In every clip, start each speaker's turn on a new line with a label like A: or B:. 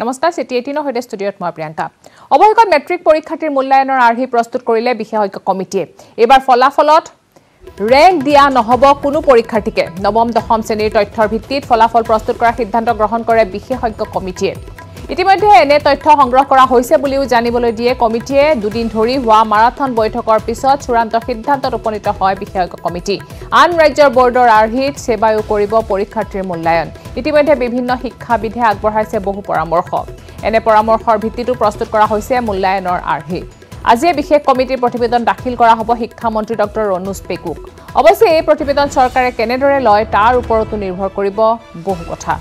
A: নমস্কাৰ চিটি এইটিনৰ সৈতে ষ্টুডিঅ'ত মই প্ৰিয়ংকা। অৱশেষত মেট্ৰিক পৰীক্ষাৰ্থীৰ মূল্যায়নৰ আৰ্হি প্ৰস্তুত কৰিলে বিশেষজ্ঞ কমিটিয়ে। এইবাৰ ফলাফলত ৰেংক দিয়া নহ'ব কোনো পৰীক্ষাৰ্থীকে। নৱম দশম শ্ৰেণীৰ তথ্যৰ ভিত্তিত ফলাফল প্ৰস্তুত কৰাৰ সিদ্ধান্ত গ্ৰহণ কৰে বিশেষজ্ঞ কমিটিয়ে। ইতিমধ্যে এনে তথ্য সংগ্ৰহ কৰা হৈছে বুলিও জানিবলৈ দিয়ে কমিটিয়ে। দুদিন ধৰি হোৱা মাৰাথন বৈঠকৰ পিছত চূড়ান্ত সিদ্ধান্তত উপনীত হয় বিশেষজ্ঞ কমিটি। আন ৰাজ্যৰ বৰ্ডৰ আৰ্হিত সেৱায়ো কৰিব পৰীক্ষাৰ্থীৰ মূল্যায়ন। ইতিমধ্যে বিভিন্ন শিক্ষাবিধে আগবঢ়াইছে বহু পৰামৰ্শ। এনে পৰামৰ্শৰ ভিত্তিতো প্ৰস্তুত কৰা হৈছে মূল্যায়নৰ আৰ্হি। আজিয়ে বিশেষ কমিটিৰ প্ৰতিবেদন দাখিল কৰা হ'ব শিক্ষামন্ত্ৰী ডক্টৰ ৰণোজ পেকুক। অৱশ্যে এই প্ৰতিবেদন চৰকাৰে কেনেদৰে লয় তাৰ ওপৰতো নিৰ্ভৰ কৰিব। বহু কথা।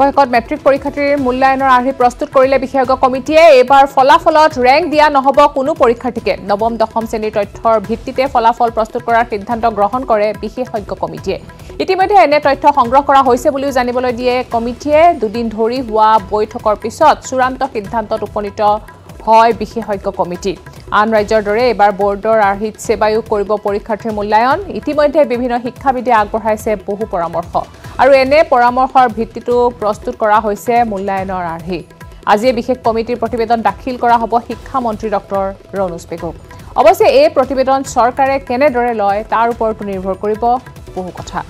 A: অৱশেষত মেট্ৰিক পৰীক্ষাৰ্থীৰ মূল্যায়নৰ আৰ্হি প্ৰস্তুত কৰিলে বিশেষজ্ঞ কমিটিয়ে। এইবাৰ ফলাফলত ৰেংক দিয়া নহ'ব কোনো পৰীক্ষাৰ্থীকে। নৱম দশম শ্ৰেণীৰ তথ্যৰ ভিত্তিতে ফলাফল প্ৰস্তুত কৰাৰ সিদ্ধান্ত গ্ৰহণ কৰে বিশেষজ্ঞ কমিটিয়ে। ইতিমধ্যে এনে তথ্য সংগ্ৰহ কৰা হৈছে বুলিও জানিবলৈ দিয়ে কমিটিয়ে। দুদিন ধৰি হোৱা বৈঠকৰ পিছত চূড়ান্ত সিদ্ধান্তত উপনীত হয় বিশেষজ্ঞ কমিটি। আন ৰাজ্যৰ দৰে এইবাৰ বৰ্ডৰ আৰ্হিত সেৱায়ো কৰিব পৰীক্ষাৰ্থীৰ মূল্যায়ন। ইতিমধ্যে বিভিন্ন শিক্ষাবিদে আগবঢ়াইছে বহু পৰামৰ্শ। আৰু এনে পৰামৰ্শৰ ভিত্তিতো প্ৰস্তুত কৰা হৈছে মূল্যায়নৰ আৰ্হি। আজিয়ে বিশেষ কমিটিৰ প্ৰতিবেদন দাখিল কৰা হ'ব শিক্ষামন্ত্ৰী ডক্টৰ ৰণোজ পেগুক অৱশ্যে এই প্ৰতিবেদন চৰকাৰে কেনেদৰে লয় তাৰ ওপৰতো নিৰ্ভৰ কৰিব বহু কথা।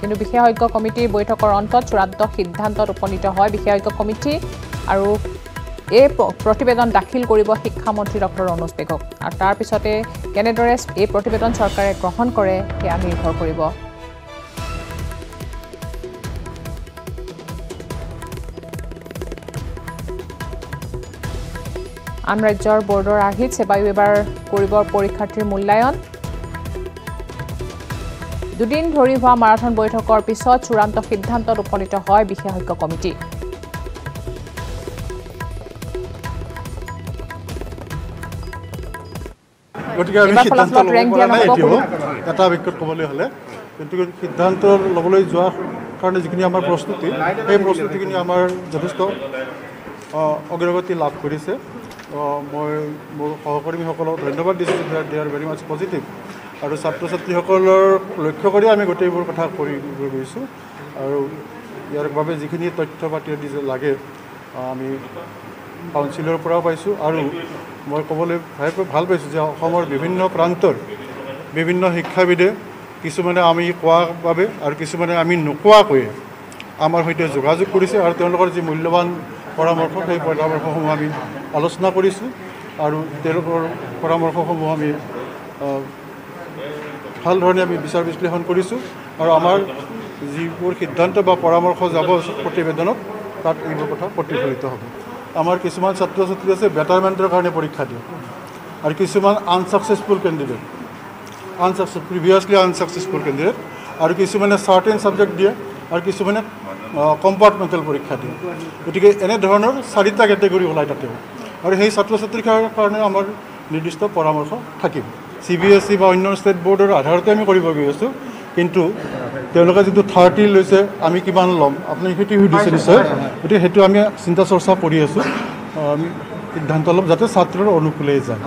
A: কিন্তু বিশেষজ্ঞ কমিটিৰ বৈঠকৰ অন্তত চূড়ান্ত সিদ্ধান্তত উপনীত হয় বিশেষজ্ঞ কমিটি আৰু এই প্ৰতিবেদন দাখিল কৰিব শিক্ষামন্ত্ৰী ডক্টৰ ৰণোজ পেগক আৰু তাৰপিছতে কেনেদৰে এই প্ৰতিবেদন চৰকাৰে গ্ৰহণ কৰে সেয়া নিৰ্ভৰ কৰিব। আন ৰাজ্যৰ বৰ্ডৰ আৰ্হিত সেৱায়ো এইবাৰ কৰিব পৰীক্ষাৰ্থীৰ মূল্যায়ন। দুদিন ধৰি হোৱা মাৰাথন বৈঠকৰ পিছত চূড়ান্ত সিদ্ধান্তত উপনীত হয় বিশেষজ্ঞ কমিটি।
B: গতিকে আমি সিদ্ধান্ত ল'ব পৰা নাই এতিয়াও। এটা বাক্যত ক'বলৈ হ'লে। কিন্তু সিদ্ধান্ত ল'বলৈ যোৱাৰ কাৰণে যিখিনি আমাৰ প্ৰস্তুতি সেই প্ৰস্তুতিখিনি আমাৰ যথেষ্ট অগ্ৰগতি লাভ কৰিছে। মই মোৰ সহকৰ্মীসকলক ধন্যবাদ দিছোঁ they are very much positive আৰু ছাত্ৰ ছাত্ৰীসকলৰ লক্ষ্য কৰি আমি গোটেইবোৰ কথা কৰি গৈছোঁ। আৰু ইয়াৰ বাবে যিখিনি তথ্য পাতি লাগে আমি কাউন্সিলৰ পৰাও পাইছোঁ। আৰু মই ক'বলৈ ভাল পাইছোঁ যে অসমৰ বিভিন্ন প্ৰান্তৰ বিভিন্ন শিক্ষাবিদে কিছুমানে আমি কোৱাৰ বাবে আৰু কিছুমানে আমি নোকোৱাকৈয়ে আমাৰ সৈতে যোগাযোগ কৰিছে আৰু তেওঁলোকৰ যি মূল্যৱান পৰামৰ্শ সেই পৰামৰ্শসমূহ আমি আলোচনা কৰিছোঁ আৰু তেওঁলোকৰ পৰামৰ্শসমূহ আমি ভাল ধৰণে আমি বিচাৰ বিশ্লেষণ কৰিছোঁ আৰু আমাৰ যিবোৰ সিদ্ধান্ত বা পৰামৰ্শ যাব প্ৰতিবেদনত তাত এইবোৰ কথা প্ৰতিফলিত হ'ব। আমাৰ কিছুমান ছাত্ৰ ছাত্ৰী আছে বেটাৰমেণ্টৰ কাৰণে পৰীক্ষা দিয়ে আৰু কিছুমান unsuccessful candidate unsuccess previously unsuccessful candidate আৰু কিছুমানে চাৰ্টেন ছাবজেক্ট দিয়ে আৰু কিছুমানে কম্পাৰ্টমেণ্টেল পৰীক্ষা দিয়ে। গতিকে এনেধৰণৰ চাৰিটা কেটেগৰী ওলায় তাতেও আৰু সেই ছাত্ৰ ছাত্ৰীৰ কাৰণে আমাৰ নিৰ্দিষ্ট পৰামৰ্শ থাকিব। চি বি এছ ই বা অন্য ষ্টেট বৰ্ডৰ আধাৰতে আমি কৰিব গৈ আছোঁ। কিন্তু তেওঁলোকে যিটো থাৰ্টি লৈছে আমি কিমান ল'ম? আপুনি সেইটো সুধিছে নিশ্চয়? গতিকে সেইটো আমি চিন্তা চৰ্চা কৰি আছোঁ। আমি সিদ্ধান্ত ল'ম যাতে ছাত্ৰৰ অনুকূলেই যায়।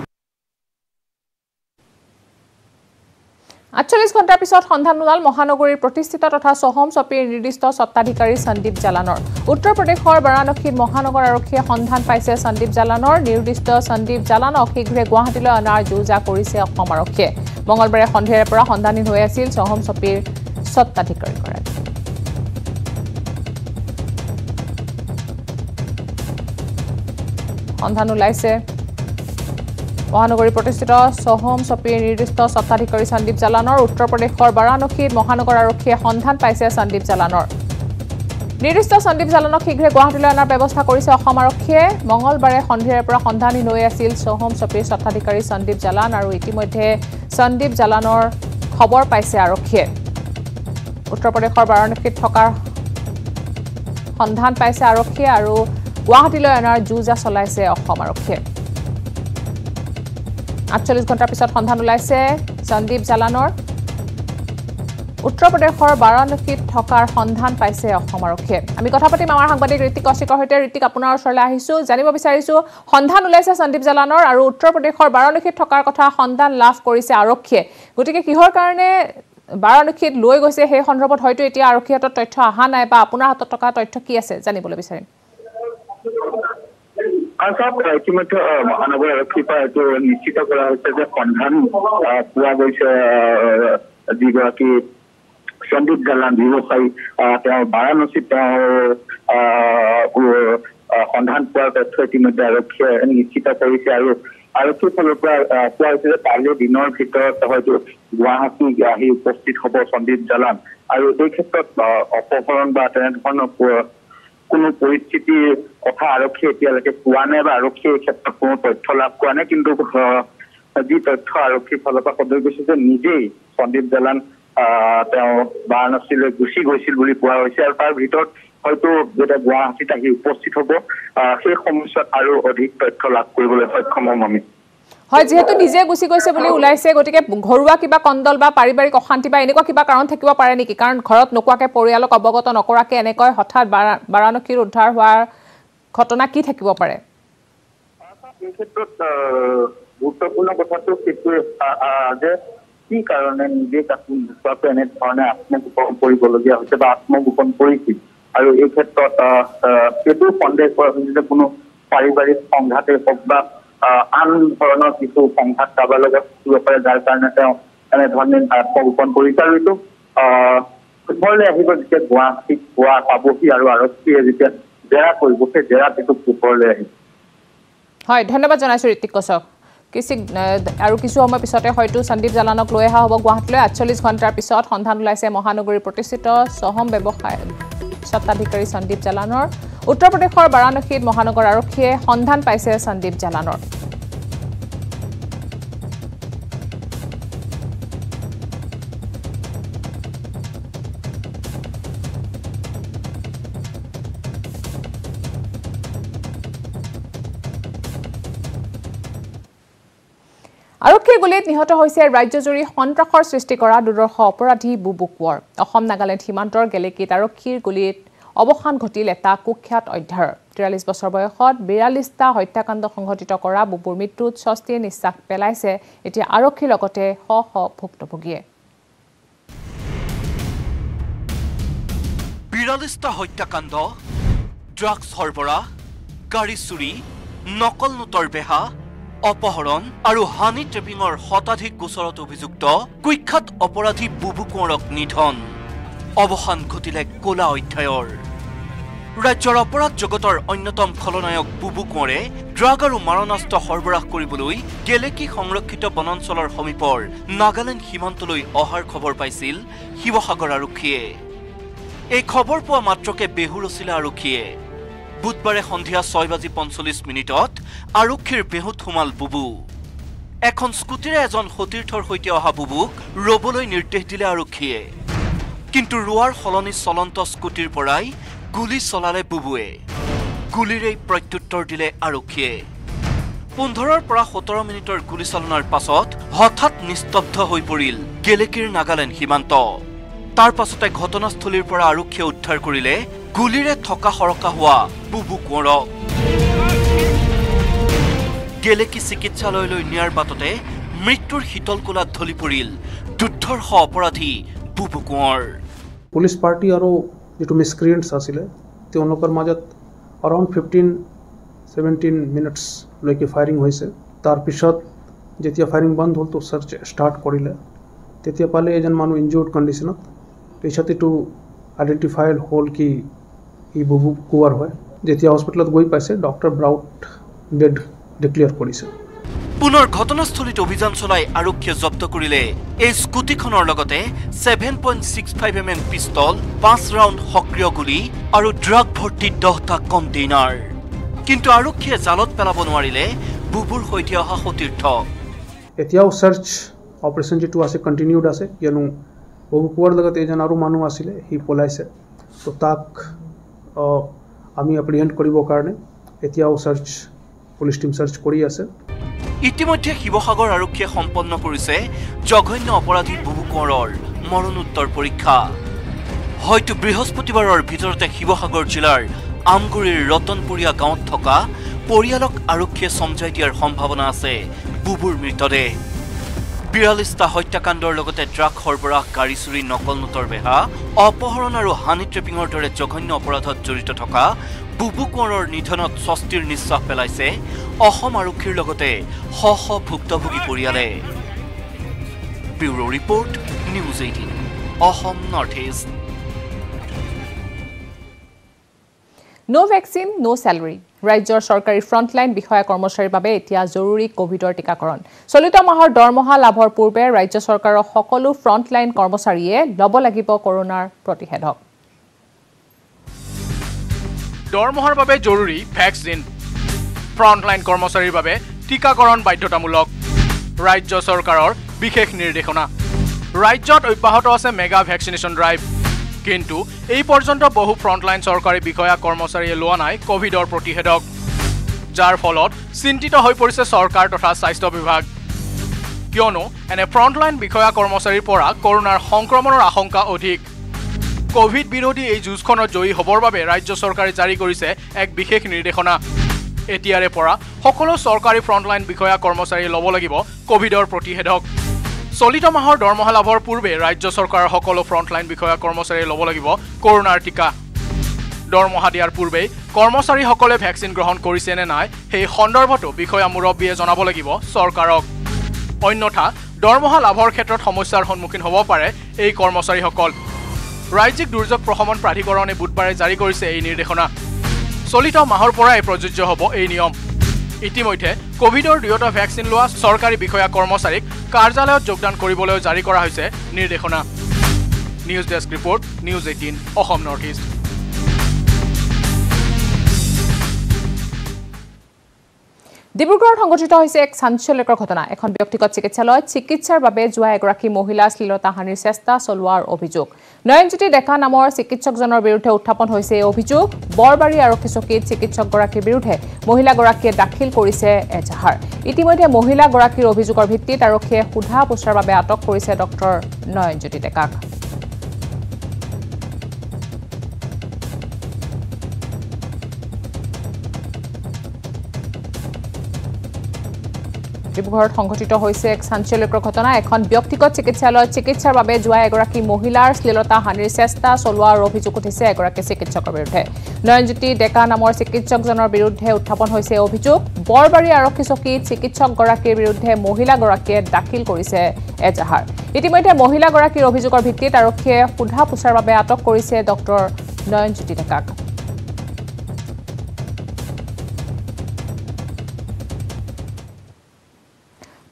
A: আঠচল্লিছ ঘণ্টাৰ পিছত সন্ধান ওলাল মহানগৰীৰ প্ৰতিষ্ঠিত তথা চহম চপীৰ নিৰ্দিষ্ট স্বত্বাধিকাৰী সন্দীপ জালানৰ। উত্তৰ প্ৰদেশৰ বাৰাণসীত মহানগৰ আৰক্ষীয়ে সন্ধান পাইছে সন্দীপ জালানৰ। নিৰ্দিষ্ট সন্দীপ জালানক শীঘ্ৰে গুৱাহাটীলৈ অনাৰ যো জা কৰিছে অসম আৰক্ষীয়ে। মঙলবাৰে সন্ধিয়াৰে পৰা সন্ধানহীন হৈ আছিল চহম চপীৰ স্বত্বাধিকাৰীগৰাকী সন্ধান ওলাইছে। মহানগৰী প্ৰতিষ্ঠিত চহম চপীৰ নিৰ্দিষ্ট স্বত্বাধিকাৰী সন্দীপ জালানৰ উত্তৰ প্ৰদেশৰ বাৰাণসীত মহানগৰ আৰক্ষীয়ে সন্ধান পাইছে সন্দীপ জালানৰ। নিৰ্দিষ্ট সন্দীপ জালানক শীঘ্ৰে গুৱাহাটীলৈ অনাৰ ব্যৱস্থা কৰিছে অসম আৰক্ষীয়ে। মঙলবাৰে সন্ধিয়াৰে পৰা সন্ধানহীন হৈ আছিল চহম চপীৰ স্বত্বাধিকাৰী সন্দীপ জালান আৰু ইতিমধ্যে সন্দীপ জালানৰ খবৰ পাইছে আৰক্ষীয়ে। উত্তৰ প্ৰদেশৰ বাৰাণসীত থকা সন্ধান পাইছে আৰক্ষীয়ে আৰু গুৱাহাটীলৈ অনাৰ যো জা চলাইছে অসম আৰক্ষীয়ে। আঠচল্লিছ ঘণ্টাৰ পিছত সন্ধান ওলাইছে সন্দীপ জালানৰ। উত্তৰ প্ৰদেশৰ বাৰাণসীত থকাৰ সন্ধান পাইছে অসম আৰক্ষীয়ে। আমি কথা পাতিম আমাৰ সাংবাদিক ঋতিক কৌশিকৰ সৈতে। ঋতিক আপোনাৰ ওচৰলৈ আহিছোঁ জানিব বিচাৰিছোঁ সন্ধান ওলাইছে সন্দীপ জালানৰ আৰু উত্তৰ প্ৰদেশৰ বাৰাণসীত থকাৰ কথা সন্ধান লাভ কৰিছে আৰক্ষীয়ে। গতিকে কিহৰ কাৰণে বাৰাণসীত লৈ গৈছে সেই সন্দৰ্ভত হয়তো এতিয়া আৰক্ষীৰ হাতত তথ্য অহা নাই বা আপোনাৰ হাতত থকা তথ্য কি আছে জানিবলৈ বিচাৰিম।
C: ইতিমধ্যে মহানগৰ আৰক্ষীৰ পৰা এইটো নিশ্চিত কৰা হৈছে যে সন্ধান পোৱা গৈছে যিগৰাকী সন্দীপ জালান ব্যৱসায়ী তেওঁ বাৰাণসীত তেওঁৰ সন্ধান পোৱাৰ তথ্য ইতিমধ্যে আৰক্ষীয়ে নিশ্চিত কৰিছে আৰু আৰক্ষীৰ ফালৰ পৰা কোৱা হৈছে যে কাইলৈ দিনৰ ভিতৰত হয়তো গুৱাহাটী আহি উপস্থিত হ'ব সন্দীপ জালান আৰু এই ক্ষেত্ৰত অপহৰণ বা তেনেধৰণৰ কোনো পৰিস্থিতিৰ কথা আৰক্ষীয়ে এতিয়ালৈকে পোৱা নাই বা আৰক্ষীয়ে এই ক্ষেত্ৰত কোনো তথ্য লাভ কৰা নাই। কিন্তু যি তথ্য আৰক্ষীৰ ফালৰ পৰা সদৰি গৈছে যে নিজেই সন্দীপ জালান তেওঁ বাৰাণসীলৈ গুচি গৈছিল বুলি কোৱা হৈছে আৰু তাৰ ভিতৰত হয়তো যেতিয়া গুৱাহাটীত আহি উপস্থিত হ'ব সেই সময়ছোৱাত আৰু অধিক তথ্য লাভ কৰিবলৈ সক্ষম হ'ম আমি।
A: হয় যিহেতু নিজে গুচি গৈছে বুলি ওলাইছে গতিকে ঘৰুৱা কিবা কণ্ডল বা পাৰিবাৰিক অশান্তি বা এনেকুৱা কিবা কাৰণ থাকিব পাৰে নেকি? কাৰণ ঘৰত নোকোৱাকৈ পৰিয়ালক অৱগত নকৰাকৈ এনেকৈ হঠাৎ বাৰা- বাৰাণসীৰ উদ্ধাৰ হোৱাৰ ঘটনা কি থাকিব পাৰে?
C: এই ক্ষেত্ৰত আহ, গুৰুত্বপূৰ্ণ কথাটো সেইটোৱে যে কি কাৰণে নিজে কাকো নোচোৱাকৈ এনেধৰণে আত্মগোপন কৰিবলগীয়া হৈছে বা আত্মগোপন কৰিছিল আৰু এই ক্ষেত্ৰত সেইটো সন্দেহ কৰা হৈছে যে কোনো পাৰিবাৰিক সংঘাতে হওক বা আন ধৰণৰ কিছু সংঘাত কাৰোবাৰ লগত থাকিব পাৰে যাৰ কাৰণে তেওঁ এনেধৰণে আত্মগোপন কৰিছে। আৰু এইটো পোহৰলৈ আহিব যেতিয়া গুৱাহাটীত পোৱা পাবহি আৰু আৰক্ষীয়ে যেতিয়া জেৰা কৰিব সেই জেৰাত এইটো পোহৰলৈ আহিব।
A: হয় ধন্যবাদ জনাইছোঁ ঋতিক কচক কিছু আৰু কিছু সময় পিছতে হয়তো সন্দীপ জালানক লৈ অহা হ'ব গুৱাহাটীলৈ। আঠচল্লিছ ঘণ্টাৰ পিছত সন্ধান ওলাইছে মহানগৰীৰ প্ৰতিষ্ঠিত চহম ব্যৱসায় স্বত্বাধিকাৰী সন্দীপ জালানৰ। উত্তৰ প্ৰদেশৰ বাৰাণসীত মহানগৰ আৰক্ষীয়ে সন্ধান পাইছে সন্দীপ জালানৰ। আৰক্ষীৰ গুলীত নিহত হৈছে ৰাজ্যজুৰি সন্ত্ৰাসৰ সৃষ্টি কৰা দুৰ্দৰ্শ অপৰাধী বুবু কোঁৱৰ অসম নাগালেণ্ড সীমান্তৰ গেলেকীত আৰক্ষীৰ গুলীত অৱসান ঘটিল এটা কুখ্যাত অধ্যায়ৰ। তিৰাল্লিছ বছৰ বয়সত বিৰাল্লিছটা হত্যাকাণ্ড সংঘটিত কৰা বুবুৰ মৃত্যুত স্বস্তিয়ে নিশ্বাস পেলাইছে এতিয়া আৰক্ষীৰ লগতে শ শ ভুক্তভোগীয়ে।
D: বিৰাল্লিছটা হত্যাকাণ্ড ড্ৰাগছ সৰবৰাহ গাড়ী চুৰি নকল নোটৰ বেহা অপহৰণ আৰু হানি ট্ৰেপিঙৰ শতাধিক গোচৰত অভিযুক্ত কুখ্যাত অপৰাধী বুবু কোঁৱৰক নিধন। অৱসান ঘটিলে কলা অধ্যায়ৰ। ৰাজ্যৰ অপৰাধ জগতৰ অন্যতম খলনায়ক বুবু কোঁৱৰে ড্ৰাগ আৰু মাৰণাস্ত্ৰ সৰবৰাহ কৰিবলৈ গেলেকী সংৰক্ষিত বনাঞ্চলৰ সমীপৰ নাগালেণ্ড সীমান্তলৈ অহাৰ খবৰ পাইছিল শিৱসাগৰ আৰক্ষীয়ে। এই খবৰ পোৱা মাত্ৰকে বেহু ৰচিলে আৰক্ষীয়ে। বুধবাৰে সন্ধিয়া ছয় বাজি পঞ্চল্লিছ মিনিটত আৰক্ষীৰ বেহুত সোমাল বুবু। এখন স্কুটিৰে এজন সতীৰ্থৰ সৈতে অহা বুবুক ৰবলৈ নিৰ্দেশ দিলে আৰক্ষীয়ে। কিন্তু ৰোৱাৰ সলনি চলন্ত স্কুটিৰ পৰাই গুলী চলালে বুবুৱে। গুলীৰেই প্ৰত্যুত্তৰ দিলে আৰক্ষীয়ে। পোন্ধৰৰ পৰা সোতৰ মিনিটৰ গুলীচালনাৰ পাছত হঠাৎ নিস্তব্ধ হৈ পৰিল গেলেকীৰ নাগালেণ্ড সীমান্ত। তাৰ পাছতে ঘটনাস্থলীৰ পৰা আৰক্ষীয়ে উদ্ধাৰ কৰিলে গুলীৰে থকা সৰকা হোৱা বুবু কোঁৱৰক। গেলেকী চিকিৎসালয়লৈ নিয়াৰ বাটতে মৃত্যুৰ শীতল কোলাত ঢলি পৰিল দুৰ্ধৰ্ষ অপৰাধী বুবু কোঁৱৰ।
E: পুলিচ পাৰ্টি আৰু যিটো মিছক্ৰিয়েণ্টছ আছিলে তেওঁলোকৰ মাজত অৰাউণ্ড ফিফটিন ছেভেণ্টিন মিনিটছলৈকে ফায়াৰিং হৈছে। তাৰপিছত যেতিয়া ফায়াৰিং বন্ধ হ'ল তো চাৰ্চ ষ্টাৰ্ট কৰিলে। তেতিয়া পালে এজন মানুহ ইনজিঅৰ্ড কণ্ডিশ্যনত পিছত এইটো আইডেণ্টিফাই হ'ল কি ই বুবু কোৱাৰ হয়। যেতিয়া হস্পিটেলত গৈ পাইছে ডক্টৰ ব্ৰাউট ডেড ডিক্লেয়াৰ কৰিছে।
D: পুনৰ ঘটনাস্থলীত অভিযান চলাই আৰক্ষীয়ে জব্দ কৰিলে। এই স্কুটিখনৰ লগতে seven point six five M M pistol পাঁচ ৰাউণ্ড সক্ৰিয় গুলী আৰু ড্ৰাগ ভৰ্তি দহটা কণ্টেইনাৰ কিন্তু আৰক্ষীয়ে জালত পেলাব নোৱাৰিলে বুবুৰ সৈতে অহা সতীৰ্থক
E: এতিয়াও চাৰ্চ অপাৰেশ্যন যিটো আছে কণ্টিনিউড আছে কিয়নো বহু কোৱাৰ লগত এজন আৰু মানুহ আছিলে সি পলাইছে। তো তাক আমি এপ্ৰিহেণ্ড কৰিবৰ কাৰণে এতিয়াও চাৰ্চ পুলিচ টীম চাৰ্চ কৰি আছে।
D: ইতিমধ্যে শিৱসাগৰ আৰক্ষীয়ে সম্পন্ন কৰিছে জঘন্য অপৰাধী বুবু কোঁৱৰৰ মৰণোত্তৰ পৰীক্ষা। হয়তো বৃহস্পতিবাৰৰ ভিতৰতে শিৱসাগৰ জিলাৰ আমগুৰিৰ ৰতনপুৰীয়া গাঁৱত থকা পৰিয়ালক আৰক্ষীয়ে চমজাই দিয়াৰ সম্ভাৱনা আছে বুবুৰ মৃতদেহ। বিৰাল্লিছটা হত্যাকাণ্ডৰ লগতে ড্ৰাগ সৰবৰাহ গাড়ী চুৰি নকল নোটৰ বেহা অপহৰণ আৰু হানি ট্ৰেপিঙৰ দৰে জঘন্য অপৰাধত জড়িত থকা বুবু কোঁৱৰৰ নিধনত স্বস্তিৰ নিশ্বাস পেলাইছে অসম আৰক্ষীৰ লগতে শ শ ভুক্তভোগী পৰিয়ালে। Bureau' report news eighteen Assam north east.
A: No' vaccine no' salary ৰাজ্যৰ চৰকাৰী ফ্ৰণ্টলাইন বিষয়া কৰ্মচাৰীৰ বাবে এতিয়া জৰুৰী কভিডৰ টীকাকৰণ। চলিত মাহৰ দৰমহা লাভৰ পূৰ্বে ৰাজ্য চৰকাৰৰ সকলো ফ্ৰণ্টলাইন কৰ্মচাৰীয়ে ল'ব লাগিব কৰোণাৰ প্ৰতিষেধক।
F: দৰমহাৰ বাবে জৰুৰী ভেকচিন। ফ্ৰণ্টলাইন কৰ্মচাৰীৰ বাবে টীকাকৰণ বাধ্যতামূলক। ৰাজ্য চৰকাৰৰ বিশেষ নিৰ্দেশনা। ৰাজ্যত অব্যাহত আছে মেগা ভেকচিনেশ্যন ড্ৰাইভ। কিন্তু এই পৰ্যন্ত বহু ফ্ৰণ্টলাইন চৰকাৰী বিষয়া কৰ্মচাৰীয়ে লোৱা নাই কভিডৰ প্ৰতিষেধক যাৰ ফলত চিন্তিত হৈ পৰিছে চৰকাৰ তথা স্বাস্থ্য বিভাগ। কিয়নো এনে ফ্ৰণ্টলাইন বিষয়া কৰ্মচাৰীৰ পৰা কৰোণাৰ সংক্ৰমণৰ আশংকা অধিক। কভিড বিৰোধী এই যুঁজখনত জয়ী হ'বৰ বাবে ৰাজ্য চৰকাৰে জাৰি কৰিছে এক বিশেষ নিৰ্দেশনা। এতিয়াৰে পৰা সকলো চৰকাৰী ফ্ৰণ্টলাইন বিষয়া কৰ্মচাৰীয়ে ল'ব লাগিব কভিডৰ প্ৰতিষেধক। চলিত মাহৰ দৰমহা লাভৰ পূৰ্বে ৰাজ্য চৰকাৰৰ সকলো ফ্ৰণ্টলাইন বিষয়া কৰ্মচাৰীয়ে ল'ব লাগিব কৰোণাৰ টীকা। দৰমহা দিয়াৰ পূৰ্বেই কৰ্মচাৰীসকলে ভেকচিন গ্ৰহণ কৰিছে নে নাই সেই সন্দৰ্ভতো বিষয়া মুৰব্বীয়ে জনাব লাগিব চৰকাৰক। অন্যথা দৰমহা লাভৰ ক্ষেত্ৰত সমস্যাৰ সন্মুখীন হ'ব পাৰে এই কৰ্মচাৰীসকল। ৰাজ্যিক দুৰ্যোগ প্ৰশমন প্ৰাধিকৰণে বুধবাৰে জাৰি কৰিছে এই নিৰ্দেশনা। চলিত মাহৰ পৰাই প্ৰযোজ্য হ'ব এই নিয়ম। ইতিমধ্যে কভিডৰ দুয়োটা ভেকচিন লোৱা চৰকাৰী বিষয়া কৰ্মচাৰীক কাৰ্যালয়ত যোগদান কৰিবলৈও জাৰি কৰা হৈছে নিৰ্দেশনা। News desk report news eighteen Assam north east.
A: ডিব্ৰুগড়ত সংঘটিত হৈছে এক চাঞ্চল্যকৰ ঘটনা। এখন ব্যক্তিগত চিকিৎসালয়ত চিকিৎসাৰ বাবে যোৱা এগৰাকী মহিলা শ্লীলতা হানিৰ চেষ্টা চলোৱাৰ অভিযোগ। নয়নজ্যোতি ডেকা নামৰ চিকিৎসকজনৰ বিৰুদ্ধে উত্থাপন হৈছে এই অভিযোগ। বৰবাৰী আৰক্ষী চকীত চিকিৎসকগৰাকীৰ বিৰুদ্ধে মহিলাগৰাকীয়ে দাখিল কৰিছে এজাহাৰ। ইতিমধ্যে মহিলাগৰাকীৰ অভিযোগৰ ভিত্তিত আৰক্ষীয়ে সোধা পোছাৰ বাবে আটক কৰিছে ডক্টৰ নয়নজ্যোতি ডেকাক। ডিব্ৰুগড়ত সংঘটিত হৈছে এক চাঞ্চল্যকৰ ঘটনা। এখন ব্যক্তিগত চিকিৎসালয়ত চিকিৎসাৰ বাবে যোৱা এগৰাকী মহিলাৰ শ্লীলতা হানিৰ চেষ্টা চলোৱাৰ অভিযোগ উঠিছে এগৰাকী চিকিৎসকৰ বিৰুদ্ধে। নয়নজ্যোতি ডেকা নামৰ চিকিৎসকজনৰ বিৰুদ্ধে উত্থাপন হৈছে অভিযোগ। বৰবাৰী আৰক্ষী চকীত চিকিৎসকগৰাকীৰ বিৰুদ্ধে মহিলাগৰাকীয়ে দাখিল কৰিছে এজাহাৰ। ইতিমধ্যে মহিলাগৰাকীৰ অভিযোগৰ ভিত্তিত আৰক্ষীয়ে সোধা পোছাৰ বাবে আটক কৰিছে ডক্টৰ নয়নজ্যোতি ডেকাক।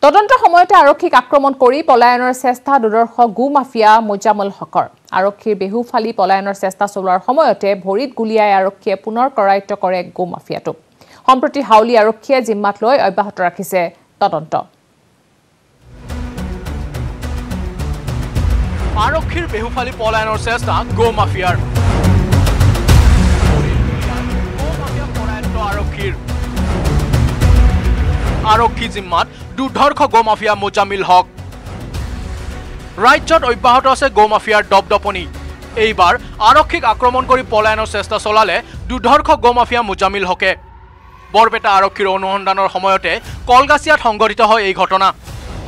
A: তদন্ত সময়তে আৰক্ষীক আক্ৰমণ কৰি পলায়নৰ চেষ্টা দুৰ্দৰ্শ গো মাফিয়া মোজামুল হকৰ। আৰক্ষীৰ বেহুফালি পলায়নৰ চেষ্টা চলোৱাৰ সময়তে ভৰিত গুলীয়াই আৰক্ষীয়ে পুনৰ কৰায়ত্ব কৰে গো মাফিয়াটোক সম্প্ৰতি হাউলী আৰক্ষীয়ে জিম্মাত লৈ অব্যাহত ৰাখিছে তদন্ত।
F: আৰক্ষীৰ বেহুফালি পলায়নৰ চেষ্টা গো মাফিয়াৰ আৰক্ষীৰ। আৰক্ষী জিম্মাত দুৰ্ধৰ্ষ গো মাফিয়া মোজামিল হক। ৰাজ্যত অব্যাহত আছে গো মাফিয়াৰ দপদপনি। এইবাৰ আৰক্ষীক আক্ৰমণ কৰি পলায়নৰ চেষ্টা চলালে দুৰ্ধৰ্ষ গো মাফিয়া মোজামিল হকে। বৰপেটা আৰক্ষীৰ অনুসন্ধানৰ সময়তে কলগাছিয়াত সংঘটিত হয় এই ঘটনা।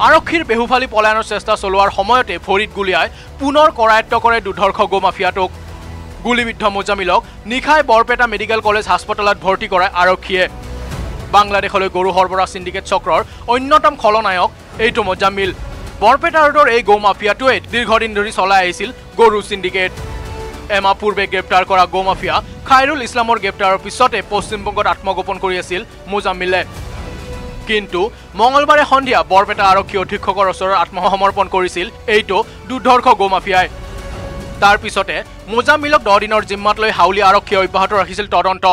F: আৰক্ষীৰ বেহুফালি পলায়নৰ চেষ্টা চলোৱাৰ সময়তে ভৰিত গুলীয়াই পুনৰ কৰায়ত্ব কৰে দুৰ্ধৰ্ষ গো মাফিয়াটোক গুলীবিদ্ধ মোজামিলক নিশাই বৰপেটা মেডিকেল কলেজ হাস্পতালত ভৰ্তি কৰায় আৰক্ষীয়ে। বাংলাদেশলৈ গৰু সৰবৰাহ চিণ্ডিকেট চক্ৰৰ অন্যতম খলনায়ক এইটো মোজামিল বৰপেটা ৰোডৰ এই গৌ মাফিয়াটোৱে দীৰ্ঘদিন ধৰি চলাই আহিছিল গৰু চিণ্ডিকেট এমাহ পূৰ্বে গ্ৰেপ্তাৰ কৰা গৌ মাফিয়া খাইৰুল ইছলামৰ গ্ৰেপ্তাৰৰ পিছতে পশ্চিমবংগত আত্মগোপন কৰি আছিল মোজামিলে কিন্তু মঙলবাৰে সন্ধিয়া বৰপেটা আৰক্ষী অধীক্ষকৰ ওচৰত আত্মসমৰ্পণ কৰিছিল এইটো দুৰ্ধৰ্ষ গৌ মাফিয়াই। তাৰ পিছতে মোজামিলক দহ দিনৰ জিম্মাত লৈ হাউলী আৰক্ষীয়ে অব্যাহত ৰাখিছিল তদন্ত।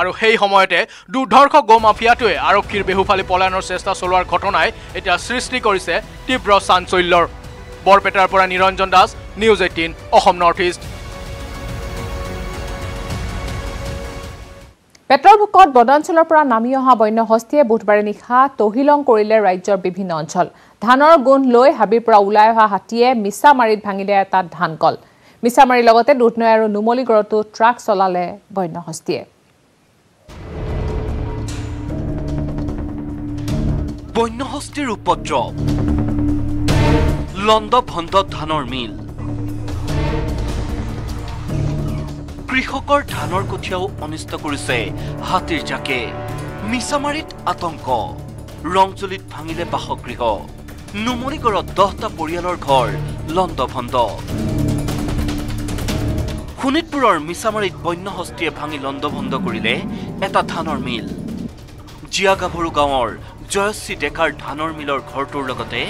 F: আৰু সেই সময়তে দুৰ্ধৰ্ষ গৌ মাফিয়াটোৱে আৰক্ষীৰ বেহুফালি পলায়নৰ চেষ্টা চলোৱাৰ ঘটনাই এতিয়া সৃষ্টি কৰিছে তীব্ৰ চাঞ্চল্যৰ। বৰপেটাৰ পৰা Niranjan Das news eighteen Assam north east
A: পেটৰ ভোকত বনাঞ্চলৰ পৰা নামি অহা বন্য হস্তীয়ে বুধবাৰে নিশা তহিলং কৰিলে ৰাজ্যৰ বিভিন্ন অঞ্চল। ধানৰ গোন্ধ লৈ হাবিৰ পৰা ওলাই অহা হাতীয়ে মিছামাৰীত ভাঙিলে এটা ধান কল। মিছামাৰীৰ লগতে দুধনৈ আৰু নুমলীগড়তো ট্ৰাক চলালে বন্য হস্তীয়ে
D: বন্যহস্তীৰ উপদ্ৰৱ। লণ্ড ভণ্ড ধানৰ মিল। কৃষকৰ ধানৰ কঠীয়াও অনিষ্ট কৰিছে। হাতীৰ জাকে। মিছামাৰীত আতংক। ৰংজুলিত ভাঙিলে বাসগৃহ। নুমলীগড়ত দহটা পৰিয়ালৰ ঘৰ লণ্ড ভণ্ড শোণিতপুৰৰ মিছামাৰীত বন্যহস্তীয়ে ভাঙি লণ্ডভণ্ড কৰিলে এটা ধানৰ মিল। জীয়াগাভৰু গাঁৱৰ জয়শ্ৰী ডেকাৰ ধানৰ মিলৰ ঘৰটোৰ লগতে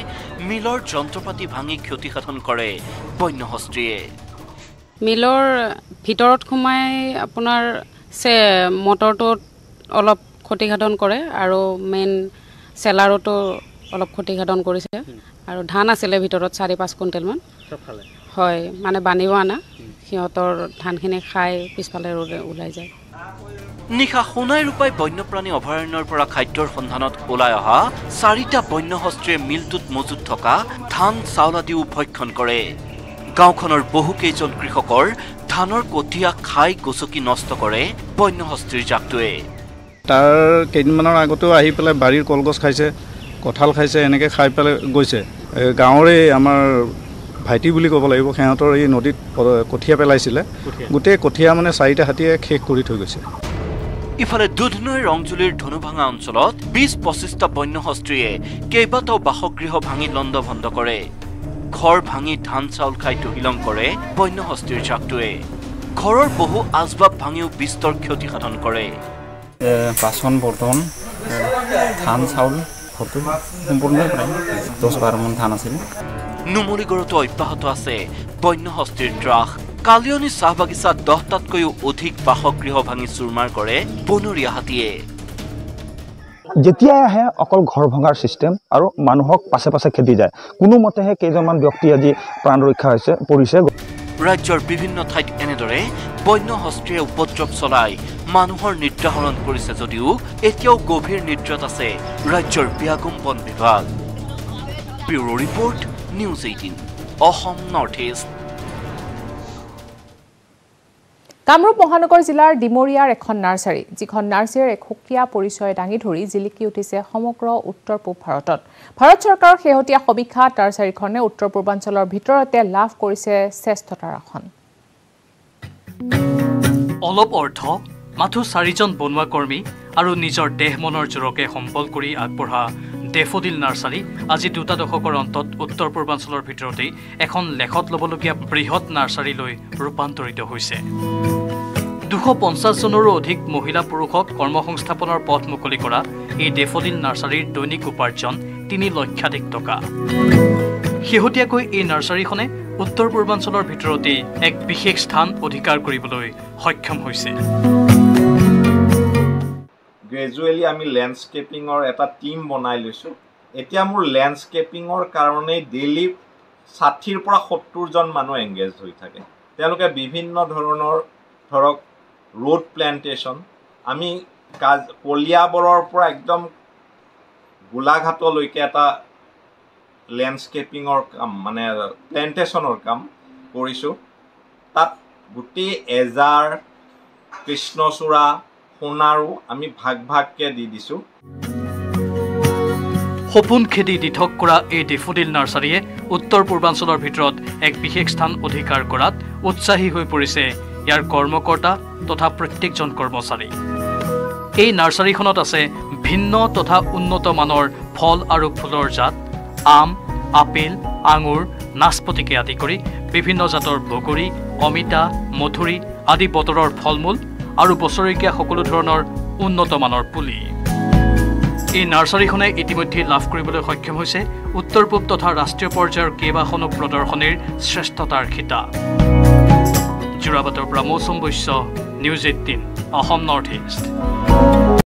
D: মিলৰ যন্ত্ৰপাতি ভাঙি ক্ষতিসাধন কৰে বন্যহস্তীয়ে।
G: মিলৰ ভিতৰত সোমাই আপোনাৰ মটৰটোত অলপ ক্ষতিসাধন কৰে আৰু মেইন চেলাৰতো অলপ ক্ষতিসাধন কৰিছে। আৰু ধান আছিলে ভিতৰত চাৰি পাঁচ কুইণ্টেলমান। হয় মানে বান্ধিব অনা সিহঁতৰ ধানখিনি খাই পিছফালে ওলাই যায়।
D: নিশা সোণাই ৰূপাই বন্যপ্ৰাণী অভয়াৰণ্যৰ পৰা খাদ্যৰ সন্ধানত ওলাই অহা চাৰিটা বন্যহস্তীয়ে মিলটোত মজুত থকা ধান চাউল আদিও ভক্ষণ কৰে। গাঁওখনৰ বহুকেইজন কৃষকৰ ধানৰ কঠীয়া খাই গচকি নষ্ট কৰে বন্যহস্তীৰ জাকটোৱে।
H: তাৰ কেইদিনমানৰ আগতেও আহি পেলাই বাৰীৰ কলগছ খাইছে কঁঠাল খাইছে এনেকৈ খাই পেলাই গৈছে। গাঁৱৰে আমাৰ ভাইটি বুলি ক'ব লাগিব সিহঁতৰ এই নদীত কঠীয়া পেলাইছিলে। গোটেই কঠীয়া মানে চাৰিটা হাতীয়ে শেষ কৰি থৈ গৈছে।
D: ইফালে দুধনৈ ৰংজুলিৰ ধনুভাঙা অঞ্চলত বিছ পঁচিছটা বন্যহস্তীয়ে কেইবাটাও বাসগৃহ ভাঙি লণ্ডভণ্ড কৰে। ঘৰ ভাঙি ধান চাউল খাই তহিলং কৰে বন্যহস্তীৰ জাকটোৱে। ঘৰৰ বহু আচবাব ভাঙিও বিস্তৰ ক্ষতিসাধন কৰে।
I: এ, বাচন বৰ্তন ধান চাউল ঘৰটো সম্পূৰ্ণই প্ৰায় দহ বাৰমান ধান আছিলে।
D: নুমলীগড়তো অব্যাহত আছে বন্যহস্তীৰ ত্ৰাস। কালিয়নী চাহ বাগিচাত দহটাতকৈও অধিক বাসগৃহ ভাঙি চুৰমাৰ কৰে বনৰীয়া হাতীয়ে
J: যেতিয়াই আহে অকল ঘৰ ভঙাৰ ছিষ্টেম আৰু মানুহক পাছে পাছে খেদি যায়। কোনোমতেহে কেইজনমান ব্যক্তি আজি প্ৰাণ ৰক্ষা হৈছে পৰিছে।
D: ৰাজ্যৰ বিভিন্ন ঠাইত এনেদৰে বন্যহস্তীয়ে উপদ্ৰৱ চলাই মানুহৰ নিদ্ৰাহৰণ কৰিছে যদিও এতিয়াও গভীৰ নিদ্ৰাত আছে ৰাজ্যৰ ব্যাগম বন বিভাগ। Bureau' report news eighteen Assam north east.
A: Kamrup মহানগৰ জিলাৰ ডিমৰীয়াৰ এখন নাৰ্চাৰী যিখন নাৰ্চাৰীৰ এক সুকীয়া পৰিচয় দাঙি ধৰি জিলিকি উঠিছে সমগ্ৰ উত্তৰ পূব ভাৰতত। ভাৰত চৰকাৰৰ শেহতীয়া সমীক্ষাত নাৰ্চাৰীখনে উত্তৰ পূৰ্বাঞ্চলৰ ভিতৰতে লাভ কৰিছে শ্ৰেষ্ঠতাৰ আসন
K: অলপ অৰ্থ মাথো চাৰিজন বনুৱা কৰ্মী আৰু নিজৰ দেহ মনৰ জোৰকে সম্বল কৰি আগবঢ়া ডেফডিল নাৰ্চাৰী আজি দুটা দশকৰ অন্তত উত্তৰ পূৰ্বাঞ্চলৰ ভিতৰতেই এখন লেখত ল'বলগীয়া বৃহৎ নাৰ্চাৰীলৈ ৰূপান্তৰিত হৈছে। দুশ পঞ্চাছজনৰো অধিক মহিলা পুৰুষক কৰ্মসংস্থাপনৰ পথ মুকলি কৰা এই ডেফডিল নাৰ্চাৰীৰ দৈনিক উপাৰ্জন তিনি লক্ষাধিক টকা। শেহতীয়াকৈ এই নাৰ্চাৰীখনে উত্তৰ পূৰ্বাঞ্চলৰ ভিতৰতেই এক বিশেষ স্থান অধিকাৰ কৰিবলৈ সক্ষম হৈছে।
L: গ্ৰেজুৱেলি আমি লেণ্ডস্কেপিঙৰ এটা টীম বনাই লৈছোঁ। এতিয়া মোৰ লেণ্ডস্কেপিঙৰ কাৰণেই ডেইলি ষাঠিৰ পৰা সত্তৰজন মানুহ এংগেজ হৈ থাকে। তেওঁলোকে বিভিন্ন ধৰণৰ ধৰক ৰোড প্লেণ্টেশ্যন আমি কাজ কলিয়াবৰৰ পৰা একদম গোলাঘাটলৈকে এটা লেণ্ডস্কেপিঙৰ কাম মানে প্লেণ্টেশ্যনৰ কাম কৰিছোঁ। তাত গোটেই এজাৰ কৃষ্ণচূড়া সোণাৰু আমি ভাগ ভাগকৈ দি দিছোঁ।
K: সপোন খেদি দিঠক কৰা এই ডেফোডিল নাৰ্চাৰীয়ে উত্তৰ পূৰ্বাঞ্চলৰ ভিতৰত এক বিশেষ স্থান অধিকাৰ কৰাত উৎসাহী হৈ পৰিছে ইয়াৰ কৰ্মকৰ্তা তথা প্ৰত্যেকজন কৰ্মচাৰী। এই নাৰ্চাৰীখনত আছে ভিন্ন তথা উন্নত মানৰ ফল আৰু ফুলৰ জাত আম আপেল আঙুৰ নাচপতিকে আদি কৰি বিভিন্ন জাতৰ বগৰী অমিতা মধুৰি আদি বতৰৰ ফল মূল আৰু বছৰেকীয়া সকলো ধৰণৰ উন্নত মানৰ পুলি। এই নাৰ্চাৰীখনে ইতিমধ্যে লাভ কৰিবলৈ সক্ষম হৈছে উত্তৰ পূব তথা ৰাষ্ট্ৰীয় পৰ্যায়ৰ কেইবাখনো প্ৰদৰ্শনীৰ শ্ৰেষ্ঠতাৰ খিতাপ যোৰাবাটৰ পৰা Mousum Baishya news eighteen Assam north east.